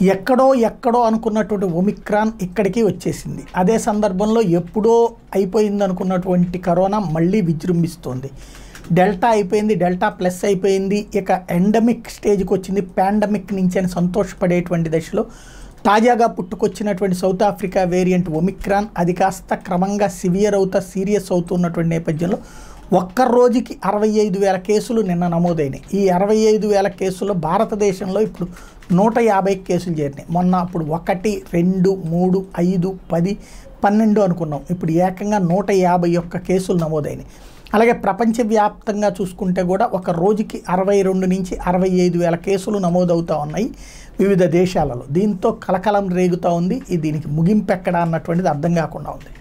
ఎక్కడో ఎక్కడో అనుకున్నటువంటి ఒమిక్రాన్ ఇక్కడికి వచ్చేసింది. అదే సందర్భంలో ఎప్పుడో అయిపోయింది అనుకున్నటువంటి కరోనా మళ్ళీ విజృంభిస్తోంది. డెల్టా అయిపోయింది డెల్టా ప్లస్ అయిపోయింది. ఇక ఎండమిక్ స్టేజ్కి వచ్చింది. పాండమిక్ నుంచి అని సంతోషపడేటువంటి దశలో తాజాగా పుట్టుకొచ్చినటువంటి సౌత్ ఆఫ్రికా వేరియంట్ ఒమిక్రాన్ అది కాస్త క్రమంగా సివియర్ అవుతా సీరియస్ అవుతున్నటువంటి నేపథ్యంలో ఒక్క రోజుకి అరవై ఐదు వేల కేసులు నిన్న నమోదైనాయి. ఈ అరవై ఐదు వేల కేసులు భారతదేశంలో ఇప్పుడు నూట యాభై కేసులు చేరినాయి. మొన్న అప్పుడు ఒకటి రెండు మూడు ఐదు పది పన్నెండు అనుకున్నాం. ఇప్పుడు ఏకంగా నూట యాభై ఒక్క కేసులు నమోదైనాయి. అలాగే ప్రపంచవ్యాప్తంగా చూసుకుంటే కూడా ఒక రోజుకి అరవై రెండు నుంచి అరవై ఐదు వేల కేసులు నమోదవుతూ ఉన్నాయి వివిధ దేశాలలో. దీంతో కలకలం రేగుతూ ఉంది. ఇది దీనికి ముగింపెక్కడా అన్నటువంటిది అర్థం కాకుండా ఉంది.